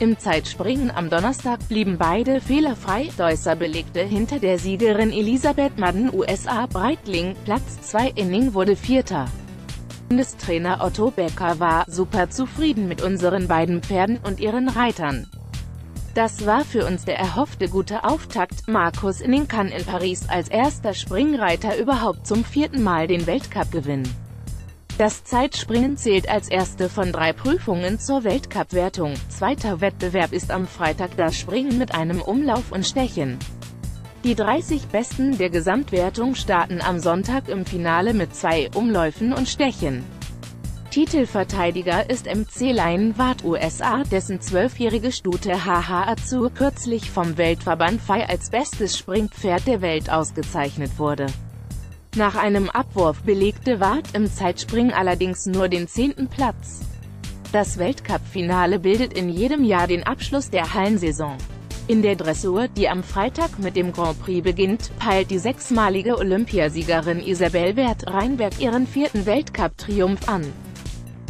Im Zeitspringen am Donnerstag blieben beide fehlerfrei, Deusser belegte hinter der Siegerin Elisabeth Madden USA Breitling, Platz 2 Inning wurde Vierter. Bundestrainer Otto Becker war super zufrieden mit unseren beiden Pferden und ihren Reitern. Das war für uns der erhoffte gute Auftakt. Markus Inning kann in Paris als erster Springreiter überhaupt zum vierten Mal den Weltcup gewinnen. Das Zeitspringen zählt als erste von drei Prüfungen zur Weltcup-Wertung. Zweiter Wettbewerb ist am Freitag das Springen mit einem Umlauf und Stechen. Die 30 Besten der Gesamtwertung starten am Sonntag im Finale mit zwei Umläufen und Stechen. Titelverteidiger ist MC Lion Ward USA, dessen zwölfjährige Stute HH Azur kürzlich vom Weltverband FI als bestes Springpferd der Welt ausgezeichnet wurde. Nach einem Abwurf belegte Ward im Zeitspringen allerdings nur den zehnten Platz. Das Weltcup-Finale bildet in jedem Jahr den Abschluss der Hallensaison. In der Dressur, die am Freitag mit dem Grand Prix beginnt, peilt die sechsmalige Olympiasiegerin Isabel Wert-Reinberg ihren vierten Weltcup-Triumph an.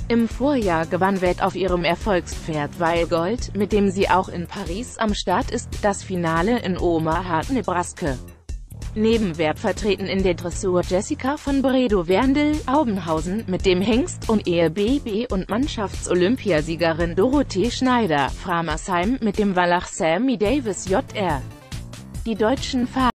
Im Vorjahr gewann Wett auf ihrem Erfolgspferd Weil Gold, mit dem sie auch in Paris am Start ist, das Finale in Omaha, Nebraska. Neben Wert vertreten in der Dressur Jessica von Bredow-Werndl, Aubenhausen, mit dem Hengst und Ehe BB und Mannschafts-Olympiasiegerin Dorothee Schneider, Framersheim mit dem Wallach Sammy Davis Jr. Die deutschen Fahrer